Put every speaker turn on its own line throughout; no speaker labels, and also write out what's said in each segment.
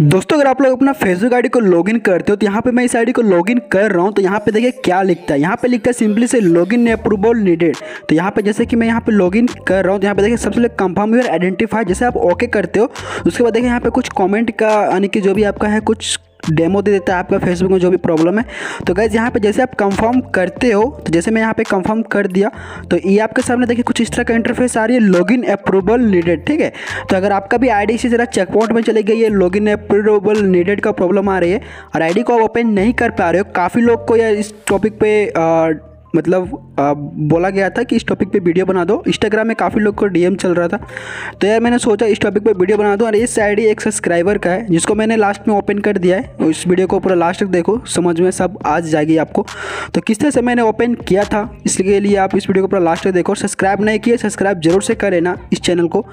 दोस्तों, अगर आप लोग अपना फेसबुक आईडी को लॉगिन करते हो तो यहाँ पे मैं इस आईडी को लॉगिन कर रहा हूँ। तो यहाँ पे देखिए क्या लिखता है। यहाँ पे लिखता है सिंपली से लॉगिन अप्रूवल नीडेड तो यहाँ पे जैसे कि मैं यहाँ पे लॉगिन कर रहा हूँ तो यहाँ पे देखिए सबसे पहले कंफर्म यूर आइडेंटिफाई जैसे आप ओके करते हो, उसके बाद देखिए यहाँ पे कुछ कॉमेंट का, यानी कि जो भी आपका है, कुछ डेमो दे देता है आपका फेसबुक में जो भी प्रॉब्लम है। तो गैस यहाँ पे जैसे आप कंफर्म करते हो तो जैसे मैं यहाँ पे कंफर्म कर दिया तो ये आपके सामने देखिए कुछ इस तरह का इंटरफेस आ रही है लॉगिन अप्रूवल नीडेड ठीक है? तो अगर आपका भी आईडी इसी तरह चेकपॉइंट में चली गई है लॉग इन अप्रूवल नीडेड का प्रॉब्लम आ रही है, और आईडी को आप ओपन नहीं कर पा रहे हो, काफ़ी लोग को यह इस टॉपिक पे मतलब आ, बोला गया था कि इस टॉपिक पे वीडियो बना दो। इंस्टाग्राम में काफ़ी लोग को डीएम चल रहा था। तो यार मैंने सोचा इस टॉपिक पे वीडियो बना दो और इस आईडी एक सब्सक्राइबर का है जिसको मैंने लास्ट में ओपन कर दिया है। इस वीडियो को पूरा लास्ट तक देखो समझ में सब आज जाएगी आपको। तो किस तरह से मैंने ओपन किया था इसके लिए आप इस वीडियो को पूरा लास्ट तक देखो। सब्सक्राइब नहीं किया सब्सक्राइब ज़रूर से कर लेना इस चैनल को।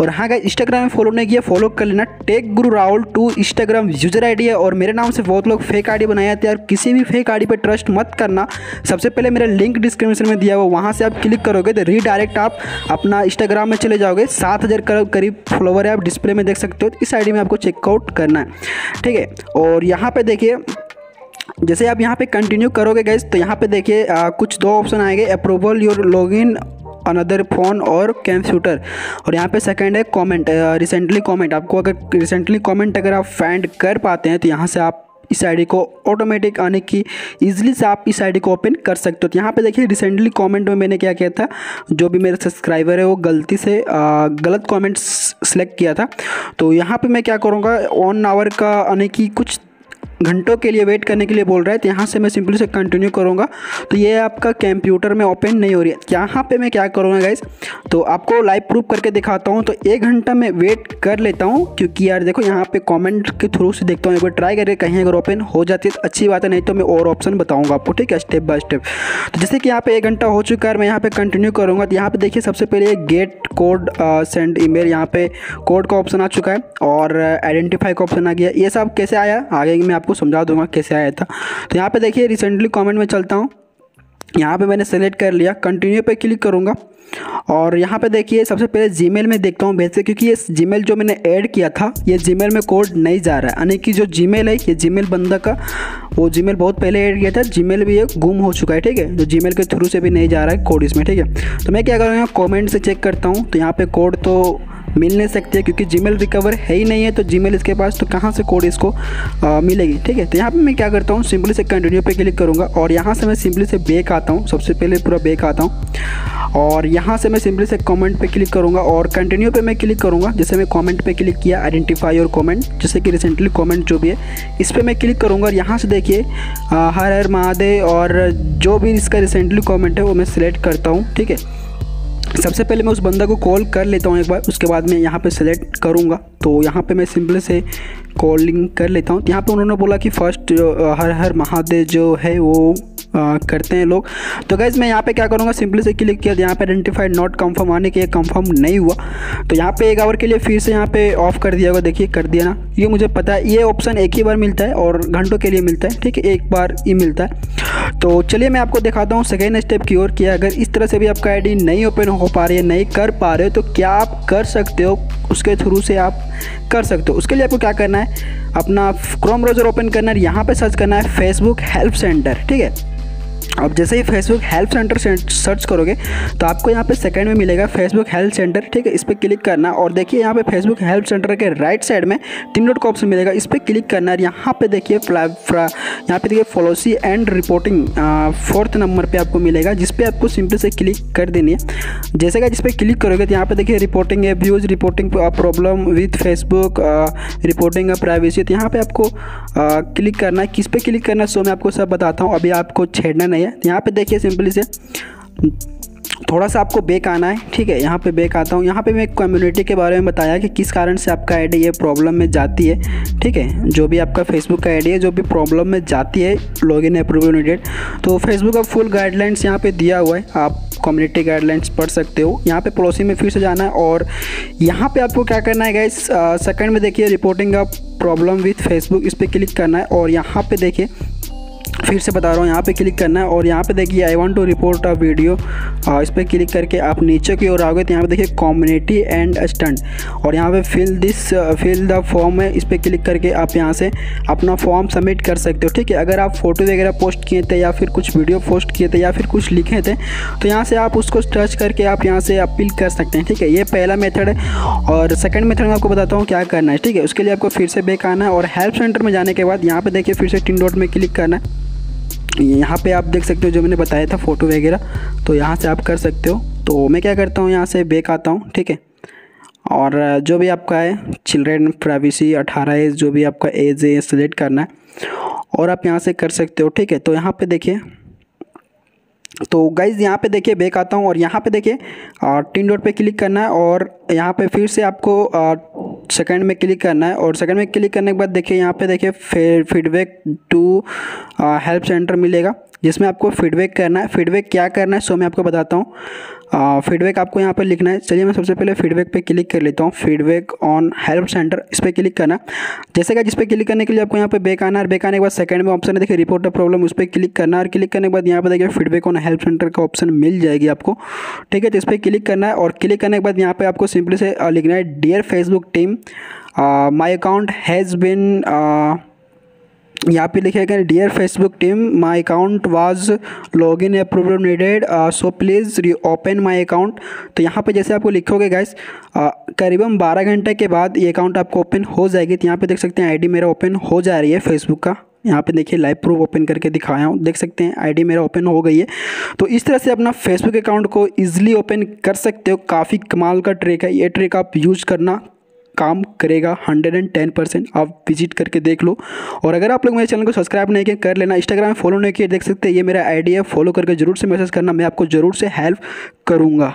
और हाँ गाइस इंस्टाग्राम में फॉलो नहीं किया फॉलो कर लेना। Tech guru Rahul two Instagram user ID है और मेरे नाम से बहुत लोग फेक आईडी बनाए हैं। और किसी भी फेक आईडी पर ट्रस्ट मत करना। सबसे पहले मेरा लिंक डिस्क्रिप्शन में दिया हुआ, वहाँ से आप क्लिक करोगे तो रीडायरेक्ट आप अपना इंस्टाग्राम में चले जाओगे। सात हज़ार करीब फॉलोवर है, आप डिस्प्ले में देख सकते हो इस आई में आपको चेकआउट करना है। ठीक है? और यहाँ पे देखिए, जैसे आप यहाँ पे कंटिन्यू करोगे गैस तो यहाँ पे देखिए कुछ दो ऑप्शन आएँगे approval your login another phone और कंप्यूटर और यहाँ पे सेकंड है कमेंट रिसेंटली कमेंट आपको अगर रिसेंटली कमेंट अगर आप फाइंड कर पाते हैं तो यहाँ से आप इस आईडी को ऑटोमेटिक आने की ईजिली से आप इस आईडी को ओपन कर सकते हो। तो यहाँ पे देखिए रिसेंटली कमेंट में मैंने क्या किया था जो भी मेरा सब्सक्राइबर है वो गलती से आ, गलत कमेंट सेलेक्ट किया था। तो यहाँ पे मैं क्या करूँगा ऑन आवर का आने की कुछ घंटों के लिए वेट करने के लिए बोल रहा है तो यहाँ से मैं सिंपली से कंटिन्यू करूँगा। तो ये आपका कंप्यूटर में ओपन नहीं हो रही है। यहाँ पे मैं क्या करूँगा गाइज़ तो आपको लाइव प्रूफ करके दिखाता हूँ। तो एक घंटा मैं वेट कर लेता हूँ, क्योंकि यार देखो, यहाँ पे कमेंट के थ्रू से देखता हूँ। एक बार ट्राई करके कहीं अगर ओपन हो जाती है तो अच्छी बात है, नहीं तो मैं और ऑप्शन बताऊँगा आपको, ठीक है? स्टेप बाय स्टेप तो जैसे कि यहाँ पे एक घंटा हो चुका है, मैं यहाँ पे कंटिन्यू करूँगा। तो यहाँ पे देखिए, सबसे पहले get code send e email यहाँ पे कोड का ऑप्शन आ चुका है, और आइडेंटिफाई का ऑप्शन आ गया। ये सब कैसे आया? आगे मैं आपको समझा दूँगा कैसे आया था। तो यहाँ पे देखिए रिसेंटली कमेंट में चलता हूँ। यहाँ पे मैंने सेलेक्ट कर लिया। कंटिन्यू पे क्लिक करूँगा। और यहाँ पे देखिए, सबसे पहले जीमेल में देखता हूँ भेजते क्योंकि ये जीमेल जो मैंने ऐड किया था, ये जीमेल में कोड नहीं जा रहा है। यानी कि जो जीमेल है, ये जीमेल बंदा का, वो जीमेल बहुत पहले ऐड किया था। जीमेल भी ये गुम हो चुका है, ठीक है? तो जीमेल के थ्रू से भी नहीं जा रहा है कोड इसमें, ठीक है? तो मैं क्या करूँगा कॉमेंट से चेक करता हूँ। तो यहाँ पर कोड तो मिल नहीं सकती है क्योंकि जीमेल रिकवर है ही नहीं है तो जीमेल इसके पास तो कहाँ से कोड इसको आ, मिलेगी? ठीक है तो यहाँ पे मैं क्या करता हूँ सिंपली से कंटिन्यू पे क्लिक करूँगा और यहाँ से मैं सिंपली से बेक आता हूँ सबसे पहले पूरा बेक आता हूँ और यहाँ से मैं सिंपली से कमेंट पे क्लिक करूँगा और कंटिन्यू पे मैं क्लिक करूँगा जैसे मैं कमेंट पे क्लिक किया आइडेंटिफाई और कमेंट जैसे कि रिसेंटली कमेंट जो भी है इस पर मैं क्लिक करूँगा और यहाँ से देखिए हर हर महादेव और जो भी इसका रिसेंटली कमेंट है वो मैं सिलेक्ट करता हूँ ठीक है? सबसे पहले मैं उस बंदा को कॉल कर लेता हूँ एक बार, उसके बाद मैं यहाँ पे सेलेक्ट करूँगा। तो यहाँ पे मैं सिंपल से कॉलिंग कर लेता हूँ। यहाँ पे उन्होंने बोला कि फ़र्स्ट हर हर महादेव जो है वो करते हैं लोग। तो गैज़ मैं यहाँ पे क्या करूँगा? सिंपली से क्लिक किया, यहाँ पे आइडेंटिफाइड नॉट कंफर्म आने के कंफर्म नहीं हुआ। तो यहाँ पे एक आवर के लिए फिर से यहाँ पे ऑफ़ कर दिया होगा। देखिए, कर दिया ना। ये मुझे पता है, ये ऑप्शन एक ही बार मिलता है और घंटों के लिए मिलता है, ठीक है? एक बार ही मिलता है। तो चलिए, मैं आपको दिखाता हूँ सेकेंड स्टेप की ओर किया अगर इस तरह से भी आपका आईडी नहीं ओपन हो पा रही है, नहीं कर पा रहे हो तो क्या आप कर सकते हो? उसके थ्रू से आप कर सकते हो। उसके लिए आपको क्या करना है? अपना क्रोम ब्राउज़र ओपन करना है यहाँ पे सर्च करना है फेसबुक हेल्प सेंटर ठीक है? अब जैसे ही फेसबुक हेल्प सेंटर सर्च करोगे तो आपको यहाँ पे सेकंड में मिलेगा फेसबुक हेल्प सेंटर ठीक है? इस पर क्लिक करना और देखिए यहाँ पे फेसबुक हेल्प सेंटर के राइट साइड में तीन नोट का ऑप्शन मिलेगा। इस पर क्लिक करना है यहाँ पे देखिए यहाँ पे देखिए policies and reporting fourth number पर आपको मिलेगा, जिस पे आपको सिंपल से क्लिक कर देनी है। जैसे कि जिस पर क्लिक करोगे तो यहाँ पे देखिए रिपोर्टिंग है views reporting problem with Facebook reporting privacy तो यहाँ पर आपको क्लिक करना है। किस पे क्लिक करना है, सो मैं आपको सब बताता हूँ। अभी आपको छेड़ना नहीं है। यहाँ पे देखिए सिंपली से थोड़ा सा आपको बेक आना है, ठीक है? यहाँ पे बेक आता हूँ। यहाँ पे मैं कम्युनिटी के बारे में बताया कि किस कारण से आपका आईडी ये प्रॉब्लम में जाती है, ठीक है? जो भी आपका फेसबुक का आईडी है, जो भी प्रॉब्लम में जाती है लॉगिन अप्रूवल नीडेड तो फेसबुक का फुल गाइडलाइंस यहाँ पे दिया हुआ है। आप कम्युनिटी गाइडलाइंस पढ़ सकते हो। यहाँ पे पड़ोसी में फिर से जाना है और यहाँ पे आपको क्या करना है गाइस सेकंड में देखिए रिपोर्टिंग का प्रॉब्लम विथ फेसबुक इस पर क्लिक करना है और यहाँ पे देखिए फिर से बता रहा हूँ, यहाँ पे क्लिक करना है और यहाँ पे देखिए I want to report a video इस पर क्लिक करके आप नीचे की ओर आओगे तो यहाँ पे देखिए कम्युनिटी एंड स्टंट और यहाँ पे fill this fill the form है, इस पर क्लिक करके आप यहाँ से अपना फॉर्म सबमिट कर सकते हो, ठीक है? अगर आप फ़ोटो वगैरह पोस्ट किए थे या फिर कुछ वीडियो पोस्ट किए थे या फिर कुछ लिखे थे तो यहाँ से आप उसको टच करके आप यहाँ से अपील कर सकते हैं, ठीक है? ये पहला मेथड है और सेकेंड मेथड में आपको बताता हूँ क्या करना है, ठीक है? उसके लिए आपको फिर से बेक आना है और हेल्प सेंटर में जाने के बाद यहाँ पे देखिए, फिर से टिन डॉट में क्लिक करना है। यहाँ पे आप देख सकते हो जो मैंने बताया था फ़ोटो वगैरह तो यहाँ से आप कर सकते हो। तो मैं क्या करता हूँ, यहाँ से बेक आता हूँ, ठीक है? और जो भी आपका है चिल्ड्रेन प्राइवेसी अठारह एज जो भी आपका एज है सेलेक्ट करना है, और आप यहाँ से कर सकते हो, ठीक है? तो यहाँ पे देखिए तो गाइज़ यहाँ पे देखिए, बैक आता हूँ, और यहाँ पे देखिए टिन डॉट पे क्लिक करना है, और यहाँ पे फिर से आपको सेकंड में क्लिक करना है और सेकंड में क्लिक करने के बाद देखिए यहाँ पे देखिए फीडबैक टू हेल्प सेंटर मिलेगा। जिसमें आपको फीडबैक करना है। फीडबैक क्या करना है, सो मैं आपको बताता हूँ। फीडबैक आपको यहाँ पर लिखना है। चलिए मैं सबसे पहले फीडबैक पे क्लिक कर लेता हूँ। फीडबैक ऑन हेल्प सेंटर इस पर क्लिक करना। जैसे कि जिस पर क्लिक करने के लिए आपको यहाँ पे बैक आना है बैक आने के बाद सेकंड में ऑप्शन है। देखिए रिपोर्ट प्रॉब्लम उस पर क्लिक करना और क्लिक करने के बाद यहाँ पे देखिए फीडबैक ऑन हेल्प सेंटर का ऑप्शन मिल जाएगी आपको। ठीक है तो इस पर क्लिक करना है। और क्लिक करने के बाद यहाँ पर आपको सिंपली से लिखना है dear Facebook team my account has been यहाँ पे लिखेगा dear Facebook team my account was log in approval needed so please reopen my account तो यहाँ पे जैसे आपको लिखोगे गैस करीबन 12 घंटे के बाद ये अकाउंट आपको ओपन हो जाएगी। तो यहाँ पे देख सकते हैं आईडी मेरा ओपन हो जा रही है फेसबुक का। यहाँ पे देखिए लाइव प्रूफ ओपन करके दिखाया हूँ। देख सकते हैं आईडी मेरा ओपन हो गई है। तो इस तरह से अपना फेसबुक अकाउंट को ईजिली ओपन कर सकते हो। काफ़ी कमाल का ट्रिक है। ये ट्रिक आप यूज़ करना काम करेगा हंड्रेड एंड टेन परसेंट। आप विज़िट करके देख लो। और अगर आप लोग मेरे चैनल को सब्सक्राइब नहीं किया कर लेना। इंस्टाग्राम फॉलो नहीं किया देख सकते ये मेरा आइडिया है। फॉलो करके ज़रूर से मैसेज करना। मैं आपको ज़रूर से हेल्प करूँगा।